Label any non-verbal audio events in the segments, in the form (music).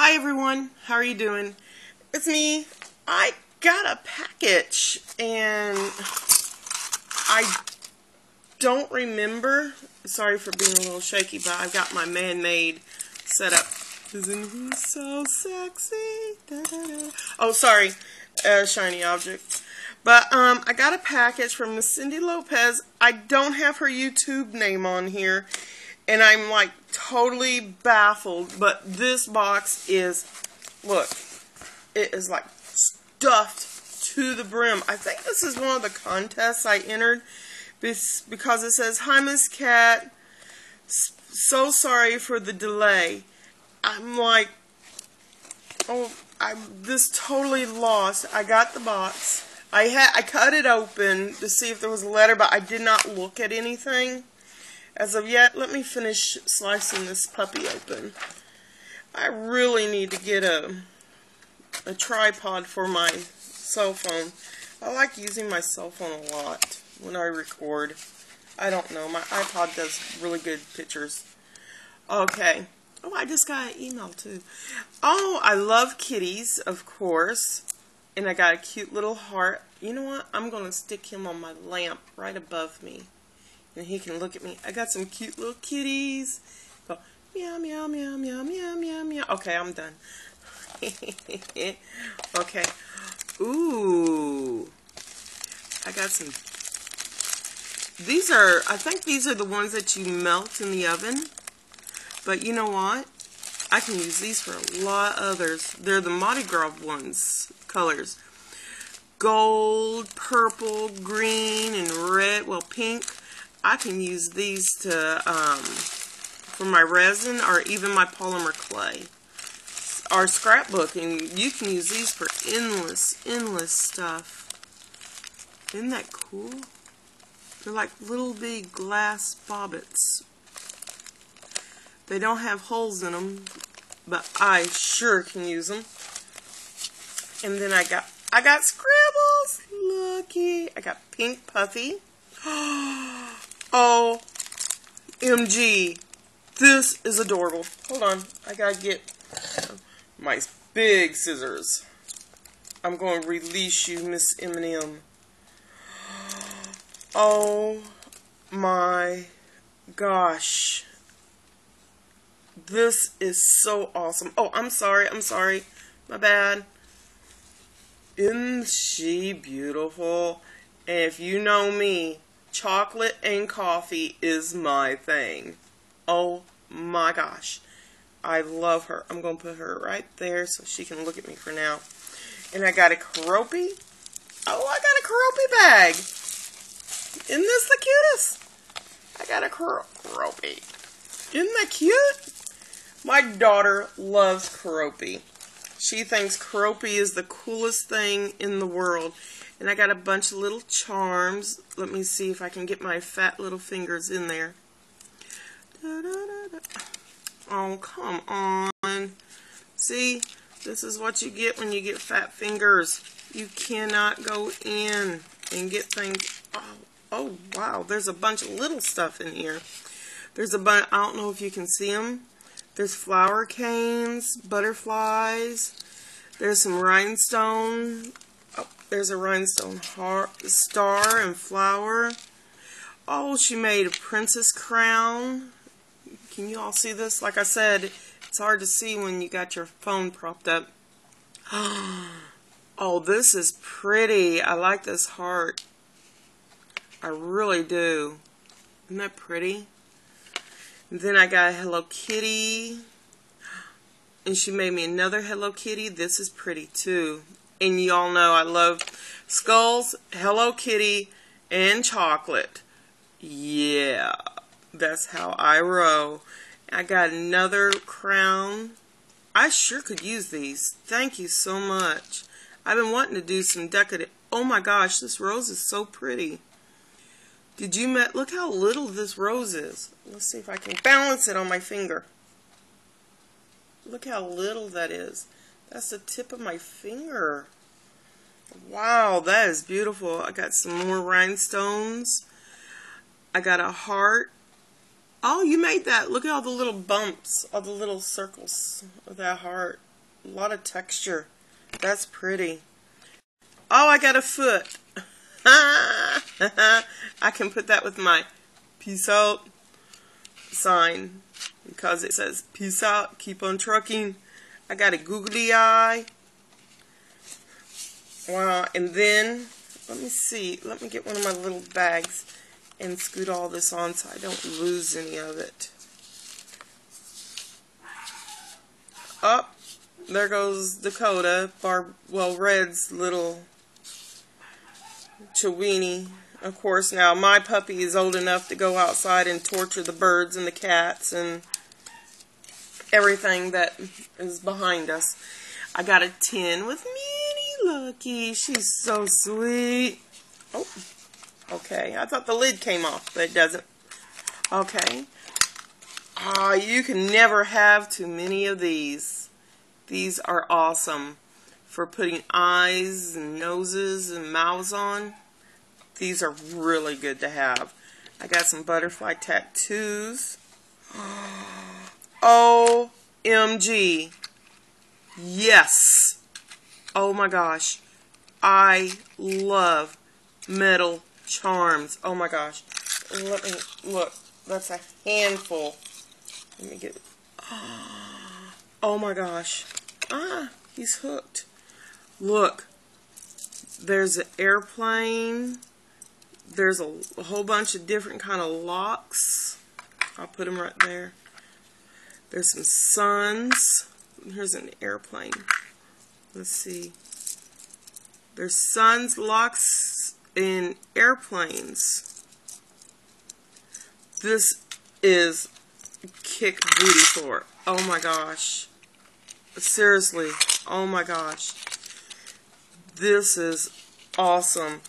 Hi everyone, how are you doing? It's me. I got a package and I don't remember. Sorry for being a little shaky, but I've got my man-made setup. Isn't he so sexy? Da, da, da. Oh, sorry, shiny object. But um, I got a package from Miss Cindy Lopez. I don't have her YouTube name on here and I'm like totally baffled. But this box is, look, it is like stuffed to the brim. I think this is one of the contests I entered because it says, Hi, Miss Kat. So sorry for the delay. I'm like, oh, I'm this totally lost. I got the box. I had I cut it open to see if there was a letter, but I did not look at anything. As of yet, let me finish slicing this puppy open. I really need to get a, a tripod for my cell phone. I like using my cell phone a lot when I record. I don't know, my iPod does really good pictures. Okay. Oh, I just got an email too. Oh, I love kitties, of course. And I got a cute little heart. You know what? I'm going to stick him on my lamp right above me and he can look at me. I got some cute little kitties. Go meow meow meow meow meow meow meow. Okay, I'm done. (laughs) okay. Ooh. I got some. These are, I think these are the ones that you melt in the oven. But you know what? I can use these for a lot of others. They're the Mardi Gras ones, colors. Gold, purple, green, and red, well pink. I can use these to um, for my resin or even my polymer clay or scrapbooking. You can use these for endless, endless stuff. Isn't that cool? They're like little big glass bobbits. They don't have holes in them, but I sure can use them. And then I got I got scribbles. Looky, I got pink puffy. (gasps) OMG. This is adorable. Hold on. I gotta get my big scissors. I'm to release you, Miss M&M. (gasps) Oh my gosh. This is so awesome. Oh, I'm sorry. I'm sorry. My bad. Isn't she beautiful? And if you know me, chocolate and coffee is my thing. Oh my gosh. I love her. I'm going to put her right there so she can look at me for now. And I got a Keroppi. Oh, I got a Keroppi bag. Isn't this the cutest? I got a Keroppi. Isn't that cute? My daughter loves Keroppi. She thinks Keroppi is the coolest thing in the world. And I got a bunch of little charms. Let me see if I can get my fat little fingers in there. Da, da, da, oh, come on. See, this is what you get when you get fat fingers. You cannot go in and get things. Oh, oh wow, there's a bunch of little stuff in here. There's a bunch, I don't know if you can see them. There's flower canes, butterflies. There's some rhinestone there's a rhinestone heart, star and flower. Oh, she made a princess crown. Can you all see this? Like I said, it's hard to see when you got your phone propped up. (gasps) Oh, this is pretty. I like this heart. I really do. Isn't that pretty? And then I got Hello Kitty. (gasps) And she made me another Hello Kitty. This is pretty too and y'all know I love skulls, Hello Kitty, and chocolate. Yeah, that's how I roll. I got another crown. I sure could use these. Thank you so much. I've been wanting to do some decorative. Oh my gosh, this rose is so pretty. Did you met? Look how little this rose is. Let's see if I can balance it on my finger. Look how little that is. That's the tip of my finger. Wow, that is beautiful. I got some more rhinestones. I got a heart. Oh, you made that. Look at all the little bumps, all the little circles of that heart. a lot of texture. That's pretty. Oh, I got a foot. (laughs) I can put that with my peace out sign because it says peace out, keep on trucking. I got a googly eye. Wow, and then let me see. Let me get one of my little bags and scoot all this on so I don't lose any of it. Up, oh, there goes Dakota, Barb, well, Red's little Chiweenie. Of course, now my puppy is old enough to go outside and torture the birds and the cats and everything that is behind us. I got a tin with Minnie Lucky. She's so sweet. Oh, okay. I thought the lid came off, but it doesn't. Okay. Ah, you can never have too many of these. These are awesome for putting eyes and noses and mouths on. These are really good to have. I got some butterfly tattoos. (gasps) OMG. Yes. Oh my gosh. I love metal charms. Oh my gosh. Let me look. That's a handful. Let me get. (gasps) Oh my gosh. Ah, he's hooked. Look. There's an airplane. There's a, a whole bunch of different kind of locks. I'll put them right there. There's some suns. Here's an airplane. Let's see. There's suns, locks, and airplanes. This is kick booty for. Oh my gosh. Seriously. Oh my gosh. This is awesome.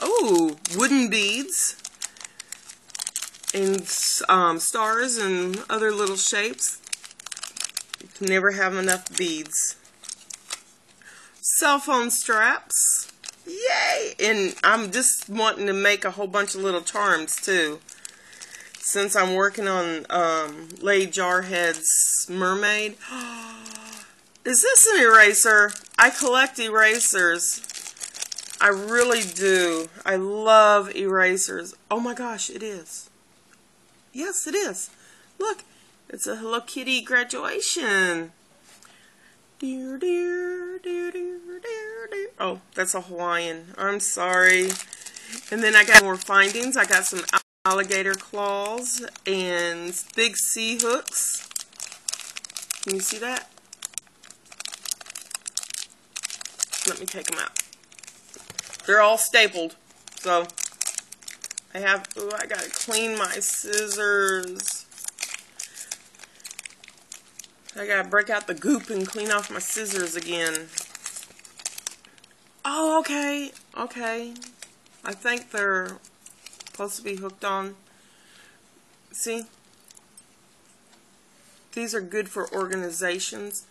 Oh, wooden beads and um, stars and other little shapes. You can never have enough beads. Cell phone straps. Yay! And I'm just wanting to make a whole bunch of little charms too. Since I'm working on um, Lady Jarhead's mermaid. (gasps) Is this an eraser? I collect erasers. I really do. I love erasers. Oh my gosh, it is. Yes, it is. Look, it's a Hello Kitty graduation. Dear, dear, dear, dear, dear, dear. Oh, that's a Hawaiian. I'm sorry. And then I got more findings. I got some alligator claws and big sea hooks. Can you see that? Let me take them out. They're all stapled. So I have, ooh, I gotta clean my scissors. I gotta break out the goop and clean off my scissors again. Oh, okay, okay. I think they're supposed to be hooked on. See? These are good for organizations.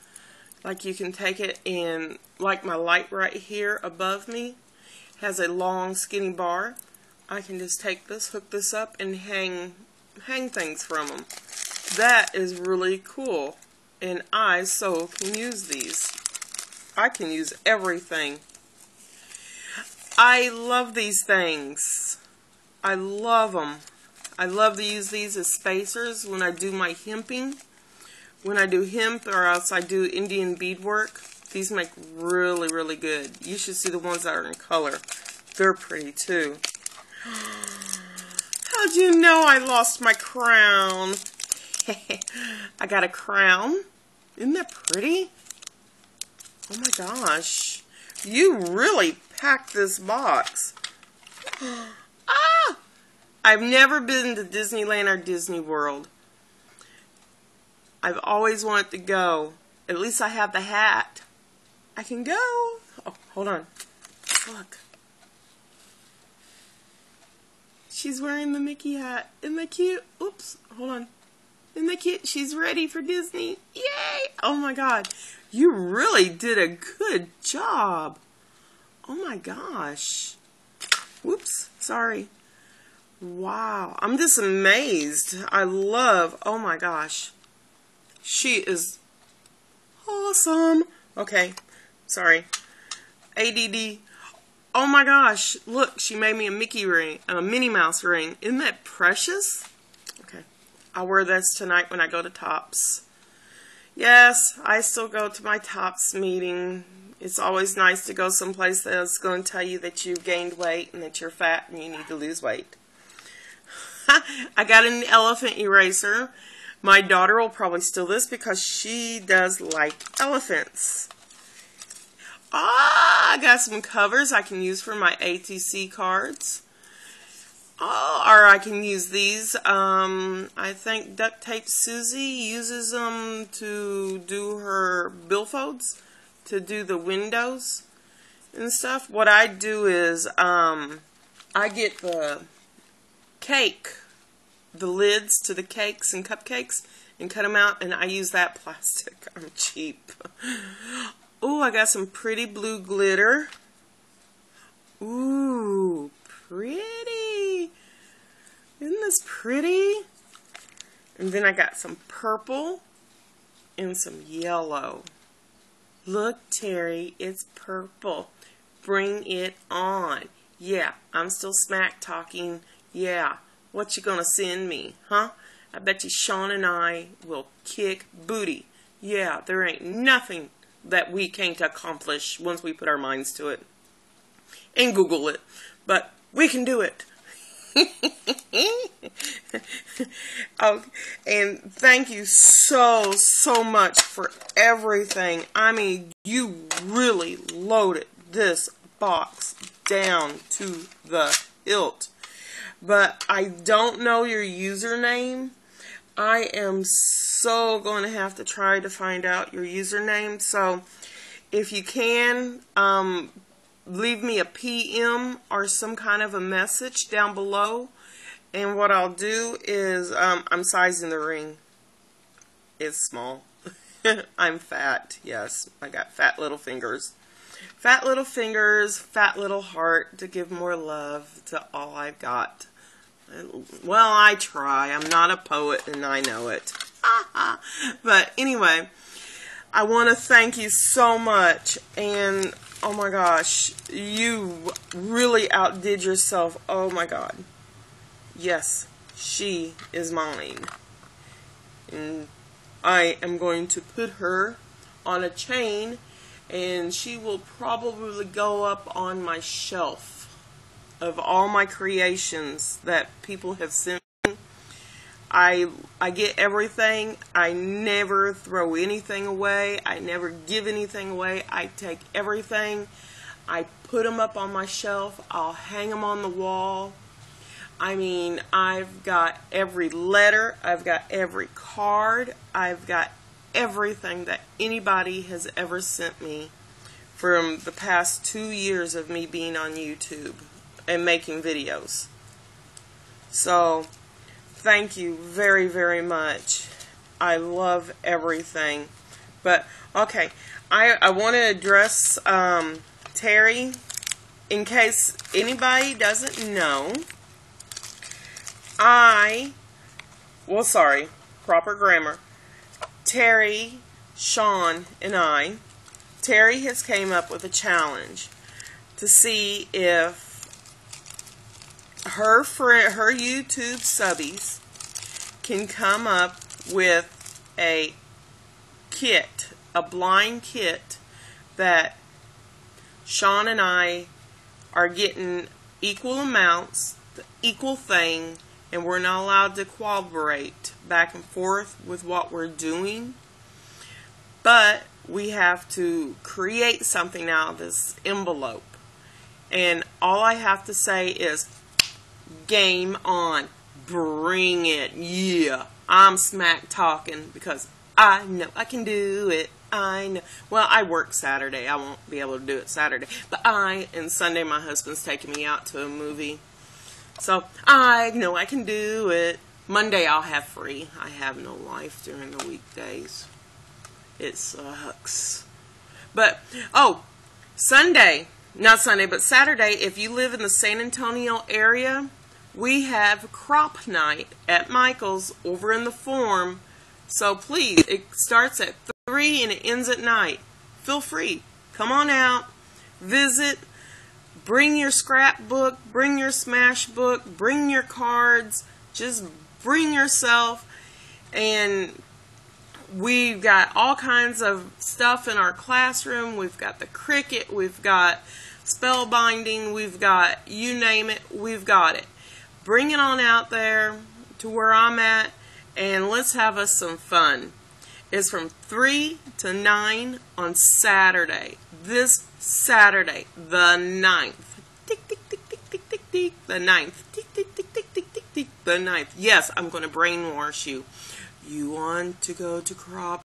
Like you can take it and, like my light right here above me has a long skinny bar. I can just take this, hook this up, and hang, hang things from them. That is really cool. And I so can use these. I can use everything. I love these things. I love them. I love to use these as spacers when I do my hemping. When I do hemp or else I do Indian beadwork. These make really, really good. You should see the ones that are in color. They're pretty too. How'd you know I lost my crown? (laughs) I got a crown. Isn't that pretty? Oh my gosh. You really packed this box. (gasps) ah! I've never been to Disneyland or Disney World. I've always wanted to go. At least I have the hat. I can go. Oh, hold on. Look. She's wearing the Mickey hat. Isn't that cute? Oops, hold on. Isn't that cute? She's ready for Disney. Yay! Oh my god. You really did a good job. Oh my gosh. Whoops, sorry. Wow, I'm just amazed. I love, oh my gosh. She is, awesome. Okay, sorry. ADD. Oh my gosh, look, she made me a Mickey ring, a Minnie Mouse ring. Isn't that precious? Okay, I'll wear this tonight when I go to Tops. Yes, I still go to my Tops meeting. It's always nice to go someplace that's going to tell you that you've gained weight and that you're fat and you need to lose weight. (laughs) I got an elephant eraser. My daughter will probably steal this because she does like elephants. Ah, I got some covers I can use for my ATC cards. Oh, or I can use these. Um, I think Duct Tape Susie uses them to do her billfolds, to do the windows and stuff. What I do is um, I get the cake, the lids to the cakes and cupcakes, and cut them out, and I use that (laughs) plastic. I'm cheap. Oh, I got some pretty blue glitter. Ooh, pretty. Isn't this pretty? And then I got some purple and some yellow. Look, Terry, it's purple. Bring it on. Yeah, I'm still smack talking. Yeah, what you gonna send me, huh? I bet you Sean and I will kick booty. Yeah, there ain't nothing that we can't accomplish once we put our minds to it. And Google it. But we can do it. (laughs) oh, and thank you so, so much for everything. I mean, you really loaded this box down to the hilt. But I don't know your username. I am so going to have to try to find out your username. So if you can, um, leave me a PM or some kind of a message down below. And what I'll do is um, I'm sizing the ring. It's small. (laughs) I'm fat. Yes, I got fat little fingers. Fat little fingers, fat little heart to give more love to all I've got. Well, I try. I'm not a poet and I know it. (laughs) but anyway, I want to thank you so much. And oh my gosh, you really outdid yourself. Oh my God. Yes, she is mine. And I am going to put her on a chain and she will probably go up on my shelf of all my creations that people have sent me. I I get everything. I never throw anything away. I never give anything away. I take everything. I put them up on my shelf. I'll hang them on the wall. I mean, I've got every letter. I've got every card. I've got everything that anybody has ever sent me from the past two years of me being on YouTube and making videos. So, thank you very, very much. I love everything. But, okay, I, I want to address um, Terry in case anybody doesn't know. I, well, sorry, proper grammar. Terry, Sean, and I, Terry has came up with a challenge to see if her friend, her YouTube subbies can come up with a kit, a blind kit that Sean and I are getting equal amounts, equal thing, and we're not allowed to cooperate back and forth with what we're doing. But we have to create something out of this envelope. And all I have to say is Game on. Bring it. Yeah. I'm smack talking because I know I can do it. I know. Well, I work Saturday. I won't be able to do it Saturday. But I, and Sunday, my husband's taking me out to a movie. So I know I can do it. Monday, I'll have free. I have no life during the weekdays. It sucks. But, oh, Sunday, not Sunday, but Saturday, if you live in the San Antonio area, we have crop night at Michael's over in the Forum. So please, it starts at 3 and it ends at night. Feel free. Come on out. Visit. Bring your scrapbook. Bring your smash book. Bring your cards. Just bring yourself. And we've got all kinds of stuff in our classroom. We've got the Cricut. We've got spellbinding. We've got you name it. We've got it. Bring it on out there to where I'm at and let's have us some fun. It's from 3 to 9 on Saturday. This Saturday, the 9th. Tick, tick, tick, tick, tick, tick, tick. The 9th. Tick, tick, tick, tick, tick, tick, tick. The 9th. Yes, I'm going to brainwash you. You want to go to crop